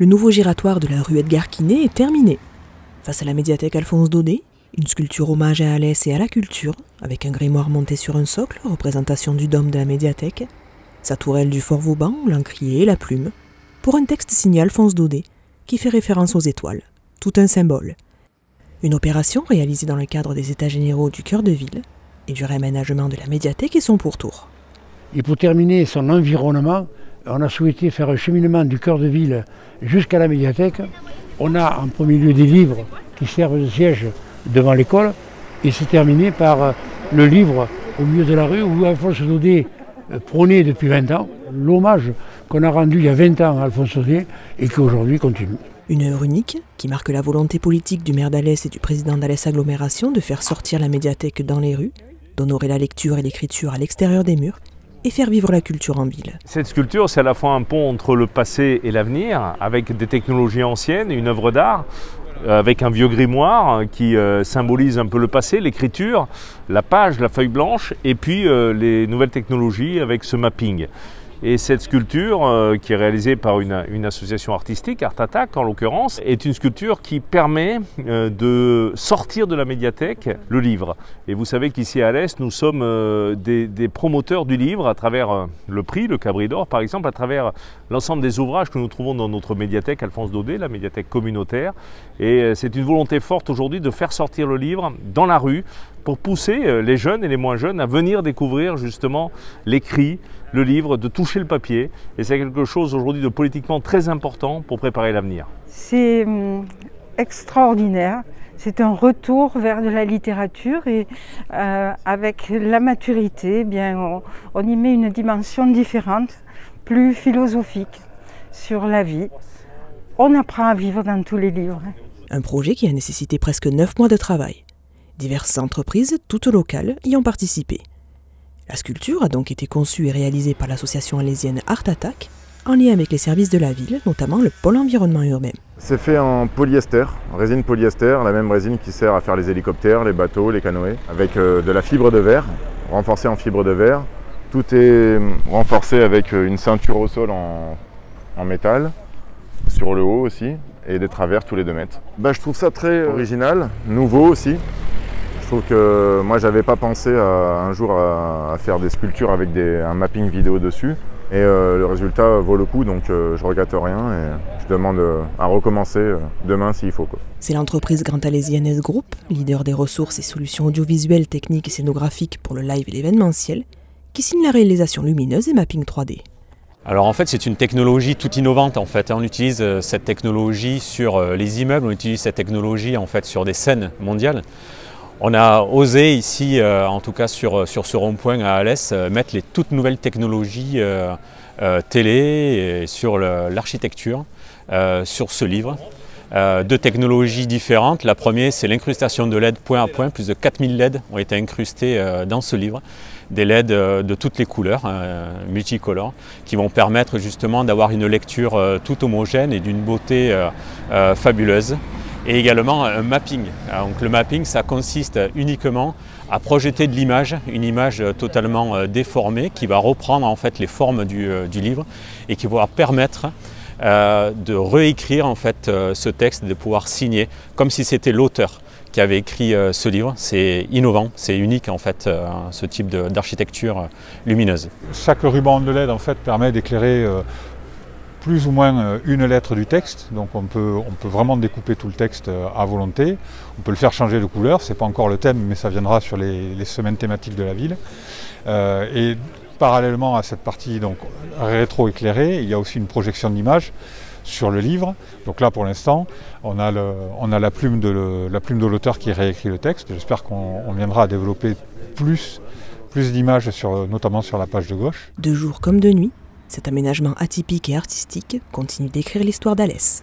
Le nouveau giratoire de la rue Edgar Quinet est terminé. Face à la médiathèque Alphonse Daudet, une sculpture hommage à Alès et à la culture, avec un grimoire monté sur un socle, représentation du dôme de la médiathèque, sa tourelle du Fort Vauban, l'encrier et la plume, pour un texte signé Alphonse Daudet, qui fait référence aux étoiles, tout un symbole. Une opération réalisée dans le cadre des États généraux du cœur de ville et du réaménagement de la médiathèque et son pourtour. Et pour terminer son environnement, on a souhaité faire un cheminement du cœur de ville jusqu'à la médiathèque. On a en premier lieu des livres qui servent de siège devant l'école et c'est terminé par euh, le livre au milieu de la rue où Alphonse Daudet euh, prônait depuis 20 ans l'hommage qu'on a rendu il y a 20 ans à Alphonse Daudet et qui aujourd'hui continue. Une heure unique qui marque la volonté politique du maire d'Alès et du président d'Alès Agglomération de faire sortir la médiathèque dans les rues, d'honorer la lecture et l'écriture à l'extérieur des murs et faire vivre la culture en ville. Cette sculpture, c'est à la fois un pont entre le passé et l'avenir, avec des technologies anciennes, une œuvre d'art, euh, avec un vieux grimoire qui euh, symbolise un peu le passé, l'écriture, la page, la feuille blanche, et puis euh, les nouvelles technologies avec ce mapping. Et cette sculpture, euh, qui est réalisée par une, association artistique, Art Attack en l'occurrence, est une sculpture qui permet euh, de sortir de la médiathèque le livre. Et vous savez qu'ici à l'Est, nous sommes euh, des, promoteurs du livre à travers le prix, le Cabri d'Or par exemple, à travers l'ensemble des ouvrages que nous trouvons dans notre médiathèque Alphonse Daudet, la médiathèque communautaire. Et c'est une volonté forte aujourd'hui de faire sortir le livre dans la rue pour pousser les jeunes et les moins jeunes à venir découvrir justement l'écrit, le livre, de toucher le papier. Et c'est quelque chose aujourd'hui de politiquement très important pour préparer l'avenir. C'est hum, extraordinaire. C'est un retour vers de la littérature et euh, avec la maturité, eh bien, on, on y met une dimension différente, plus philosophique sur la vie. On apprend à vivre dans tous les livres. Un projet qui a nécessité presque neuf mois de travail. Diverses entreprises, toutes locales, y ont participé. La sculpture a donc été conçue et réalisée par l'association alésienne Art Attack en lien avec les services de la ville, notamment le pôle environnement urbain. C'est fait en polyester, résine polyester, la même résine qui sert à faire les hélicoptères, les bateaux, les canoës, avec euh, de la fibre de verre, renforcée en fibre de verre. Tout est renforcé avec euh, une ceinture au sol en, métal, sur le haut aussi, et des travers tous les deux mètres. Bah, je trouve ça très original, nouveau aussi trouve que moi j'avais pas pensé un jour à, faire des sculptures avec un mapping vidéo dessus. Et euh, le résultat vaut le coup, donc euh, je regrette rien et je demande euh, à recommencer demain s'il faut. C'est l'entreprise Grand Alésienne S Group, leader des ressources et solutions audiovisuelles, techniques et scénographiques pour le live et l'événementiel, qui signe la réalisation lumineuse et mapping 3D. Alors en fait c'est une technologie toute innovante en fait. On utilise cette technologie sur les immeubles, on utilise cette technologie en fait sur des scènes mondiales. On a osé ici, euh, en tout cas sur, sur ce rond-point à Alès, euh, mettre les toutes nouvelles technologies euh, télé et sur l'architecture sur ce livre. deux technologies différentes. La première, c'est l'incrustation de LED point à point. Plus de 4000 LED ont été incrustés dans ce livre. Des LED de toutes les couleurs, multicolores, qui vont permettre justement d'avoir une lecture toute homogène et d'une beauté fabuleuse et également un mapping. Donc le mapping, ça consiste uniquement à projeter de l'image, une image totalement euh, déformée qui va reprendre en fait les formes du, euh, livre et qui va permettre euh, de réécrire en fait ce texte, de pouvoir signer comme si c'était l'auteur qui avait écrit ce livre. C'est innovant, c'est unique en fait, ce type d'architecture lumineuse. Chaque ruban de LED en fait permet d'éclairer plus ou moins euh, une lettre du texte, donc on peut, on peut vraiment découper tout le texte euh, à volonté. On peut le faire changer de couleur, ce n'est pas encore le thème, mais ça viendra sur les, semaines thématiques de la ville. Euh, et parallèlement à cette partie donc, rétro-éclairée, il y a aussi une projection d'image sur le livre. Donc là, pour l'instant, on a, on a la plume de l'auteur qui réécrit le texte. J'espère qu'on viendra à développer plus, plus d'images, notamment sur la page de gauche. De jour comme de nuit, cet aménagement atypique et artistique continue d'écrire l'histoire d'Alès.